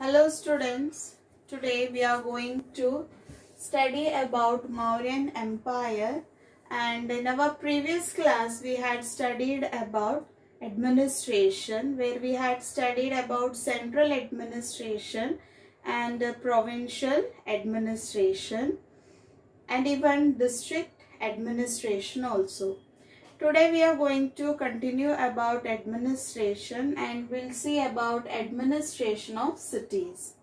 Hello students, today we are going to study about Mauryan Empire and in our previous class we had studied about administration where we had studied about central administration and provincial administration and even district administration also. Today we are going to continue about administration and we'll see about administration of cities.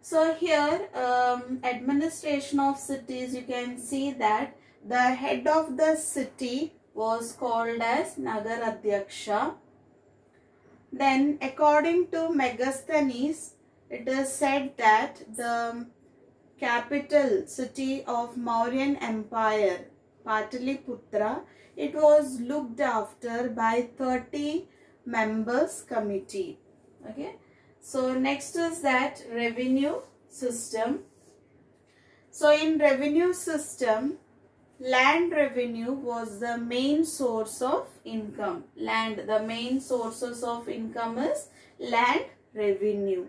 So here um, administration of cities you can see that the head of the city was called as Nagar Adhyaksha. Then according to Megasthenes it is said that the capital city of Mauryan Empire Pataliputra it was looked after by 30 members committee. Okay? So next is that revenue system. So in revenue system land revenue was the main source of income. Land the main sources of income is land revenue.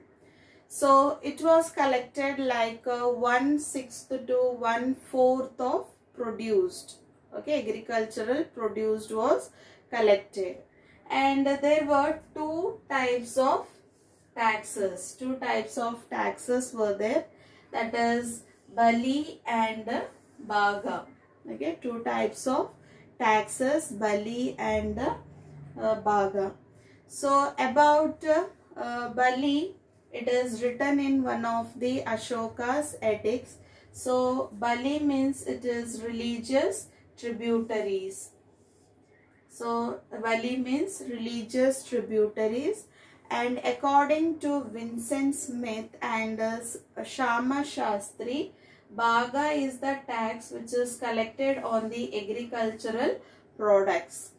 So it was collected like uh, one sixth to one fourth of produced okay agricultural produced was collected. And there were two types of taxes. Two types of taxes were there. That is bali and bhaga. Okay two types of taxes bali and uh, bhaga. So about uh, bali it is written in one of the ashoka's edicts. So bali means it is religious tributaries. So Bali means religious tributaries and according to Vincent Smith and uh, Shama Shastri, Bhaga is the tax which is collected on the agricultural products.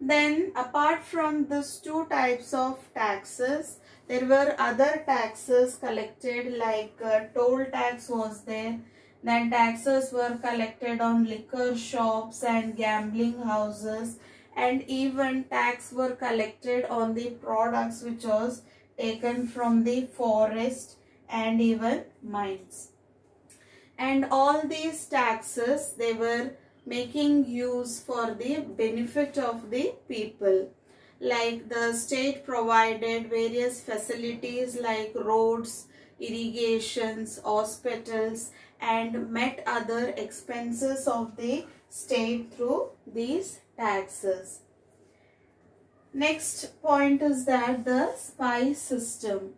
Then apart from these two types of taxes, there were other taxes collected like uh, toll tax was there, then taxes were collected on liquor shops and gambling houses and even tax were collected on the products which was taken from the forest and even mines. And all these taxes they were making use for the benefit of the people like the state provided various facilities like roads, irrigations, hospitals and met other expenses of the state through these taxes. Next point is that the spy system.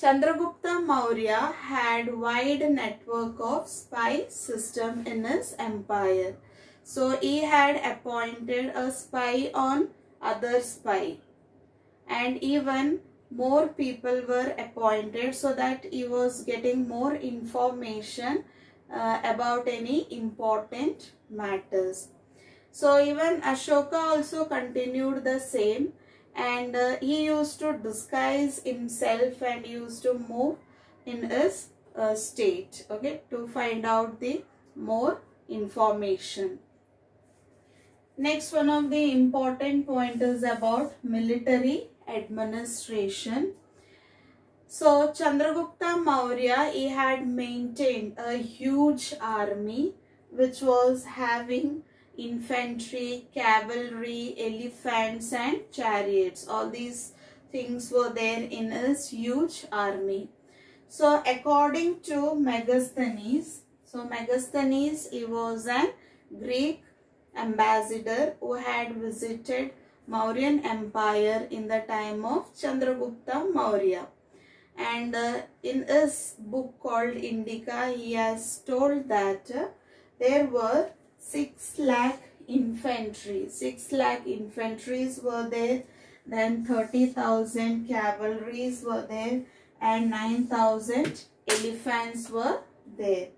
Chandragupta Maurya had wide network of spy system in his empire. So he had appointed a spy on other spy and even more people were appointed so that he was getting more information uh, about any important matters. So even Ashoka also continued the same and uh, he used to disguise himself and used to move in his uh, state okay to find out the more information. Next one of the important point is about military administration. So Chandragupta Maurya he had maintained a huge army which was having infantry, cavalry, elephants and chariots. All these things were there in his huge army. So according to Megasthenes, so Megasthenes he was an Greek ambassador who had visited Mauryan Empire in the time of Chandragupta Maurya. And uh, in his book called Indica, he has told that uh, there were 6 lakh infantry. 6 lakh infantries were there. Then 30,000 cavalries were there. And 9,000 elephants were there.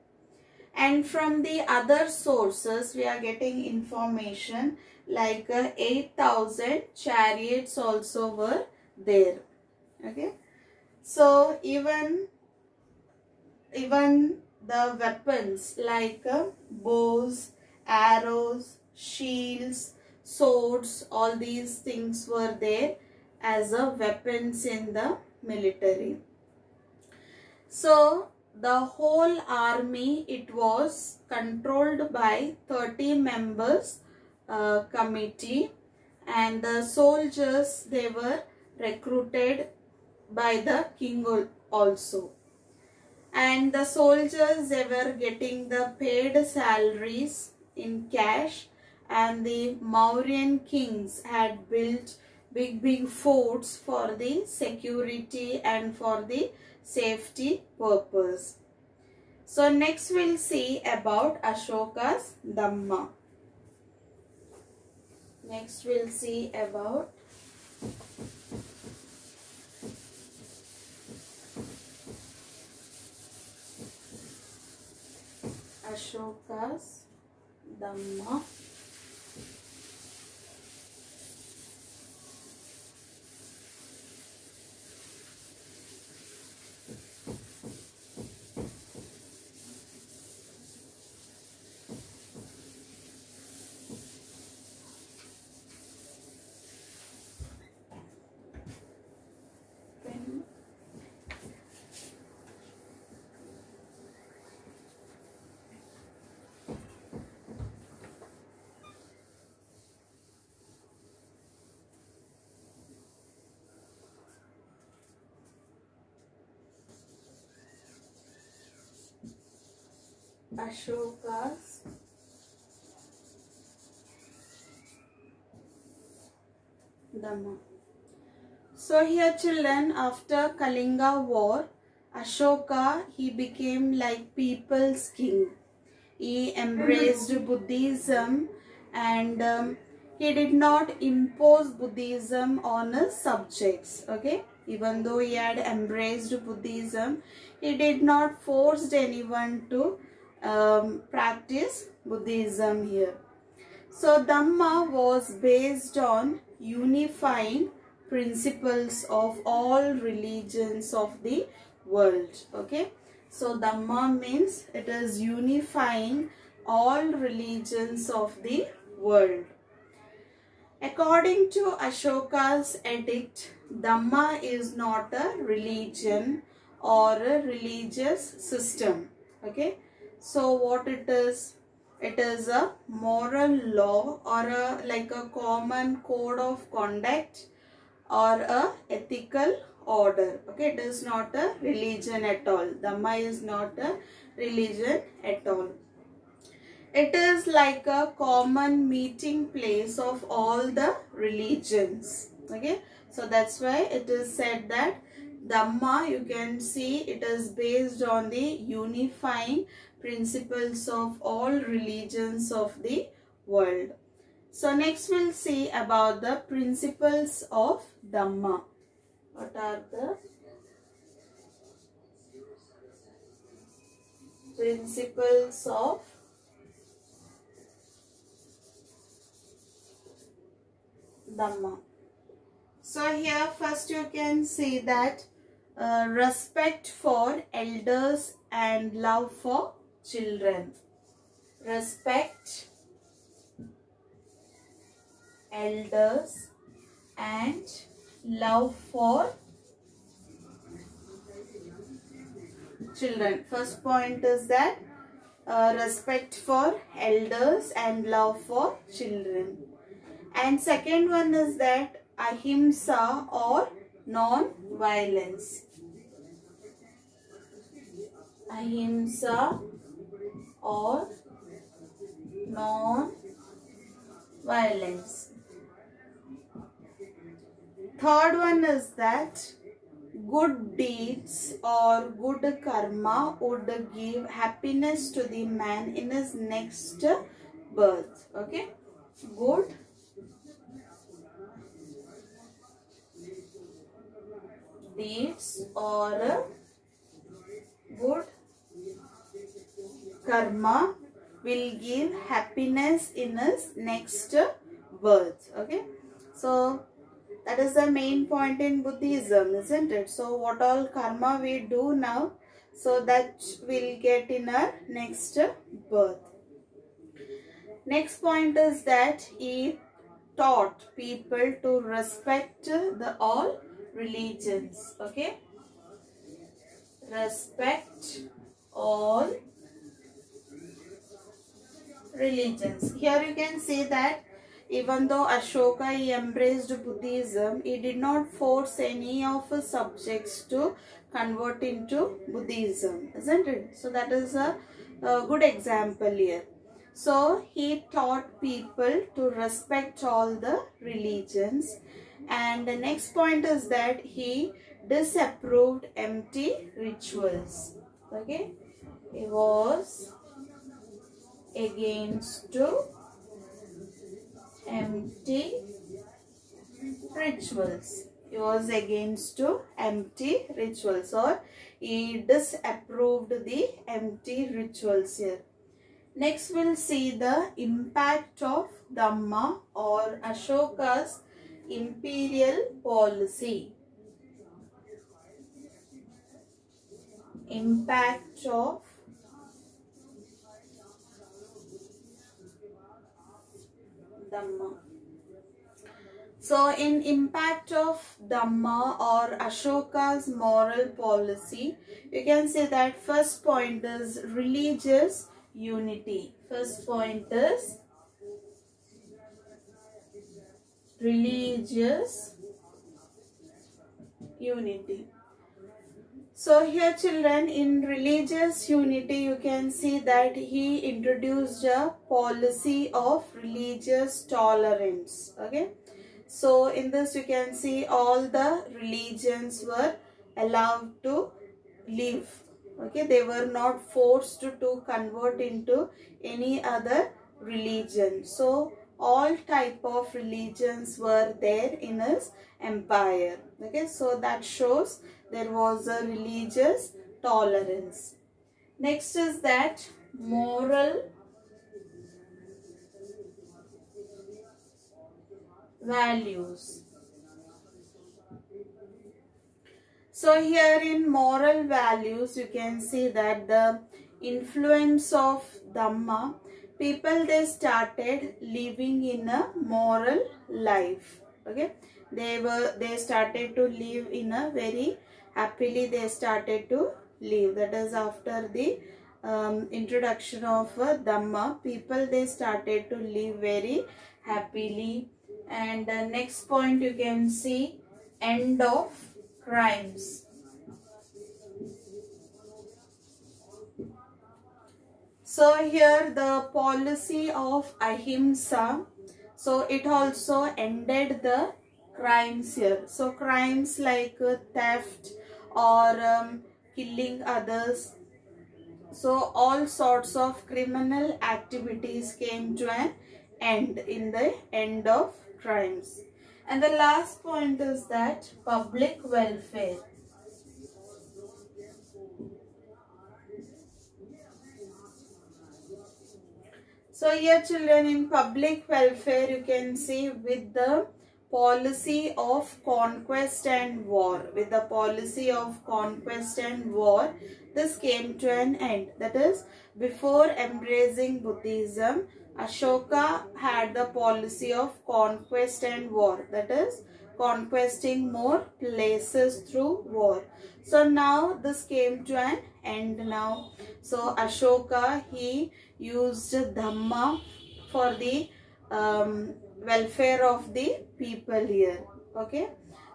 And from the other sources, we are getting information like uh, 8000 chariots also were there okay so even even the weapons like uh, bows arrows shields swords all these things were there as a weapons in the military. So the whole army it was controlled by 30 members uh, committee. And the soldiers they were recruited by the king also. And the soldiers they were getting the paid salaries in cash. And the Mauryan kings had built big big forts for the security and for the safety purpose. So next we'll see about Ashoka's Dhamma. Next we'll see about Ashoka's Dhamma. Ashoka's Dhamma. So here children after Kalinga war Ashoka he became like people's king. He embraced Buddhism and um, he did not impose Buddhism on his subjects. Okay. Even though he had embraced Buddhism, he did not force anyone to um, practice Buddhism here. So Dhamma was based on unifying principles of all religions of the world. Okay. So Dhamma means it is unifying all religions of the world. According to Ashoka's edict, Dhamma is not a religion or a religious system. Okay. So what it is? It is a moral law or a like a common code of conduct or a ethical order. Okay, it is not a religion at all. Dhamma is not a religion at all. It is like a common meeting place of all the religions. Okay, so that's why it is said that Dhamma, you can see it is based on the unifying principles of all religions of the world. So next we'll see about the principles of Dhamma. What are the principles of Dhamma? So here first you can see that uh, respect for elders and love for children. Respect elders and love for children. First point is that uh, respect for elders and love for children. And second one is that ahimsa or non-violence. Ahimsa or non-violence. Third one is that good deeds or good karma would give happiness to the man in his next birth. Okay. Good deeds or good karma will give happiness in his next birth. Okay. So, that is the main point in Buddhism, isn't it? So, what all karma we do now, so that we'll get in our next birth. Next point is that he taught people to respect the all religions. Okay. Respect all religions. Here you can see that even though Ashoka embraced Buddhism, he did not force any of his subjects to convert into Buddhism, isn't it? So that is a, a good example here. So he taught people to respect all the religions. And the next point is that he disapproved empty rituals. Okay. He was against to empty rituals. Was against to empty rituals or he disapproved the empty rituals here. Next we'll see the impact of Dhamma or Ashoka's imperial policy. Impact of Dhamma. So in impact of Dhamma or Ashoka's moral policy, you can say that first point is religious unity. First point is religious unity. So here children in religious unity you can see that he introduced a policy of religious tolerance. Okay. So in this you can see all the religions were allowed to live. Okay. They were not forced to convert into any other religion. So all type of religions were there in his empire. Okay. So that shows there was a religious tolerance. Next is that moral values. So here in moral values you can see that the influence of Dhamma people they started living in a moral life okay they were they started to live in a very happily they started to live. That is after the um, introduction of uh, Dhamma, people they started to live very happily. And uh, next point you can see end of crimes. So here the policy of ahimsa, so it also ended the crimes here. So crimes like uh, theft, or um, killing others. So all sorts of criminal activities came to an end in the end of crimes. And the last point is that public welfare. So here children in public welfare you can see with the policy of conquest and war. With the policy of conquest and war, this came to an end. That is, before embracing Buddhism, Ashoka had the policy of conquest and war. That is, conquesting more places through war. So now this came to an end now. So Ashoka, he used Dhamma for the um, welfare of the people here. Okay.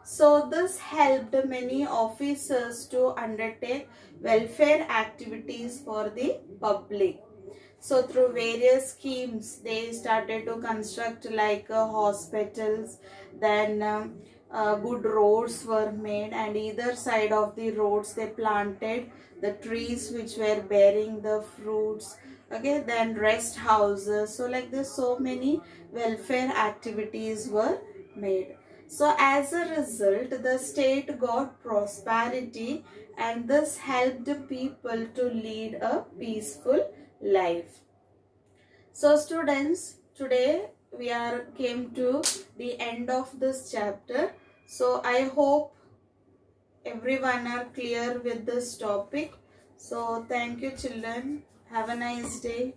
So this helped many officers to undertake welfare activities for the public. So through various schemes, they started to construct like uh, hospitals, then um, uh, good roads were made and either side of the roads they planted the trees which were bearing the fruits okay then rest houses so like this so many welfare activities were made. So as a result the state got prosperity and this helped people to lead a peaceful life. So students today we are came to the end of this chapter. So i hope everyone are clear with this topic. So thank you children. Have a nice day.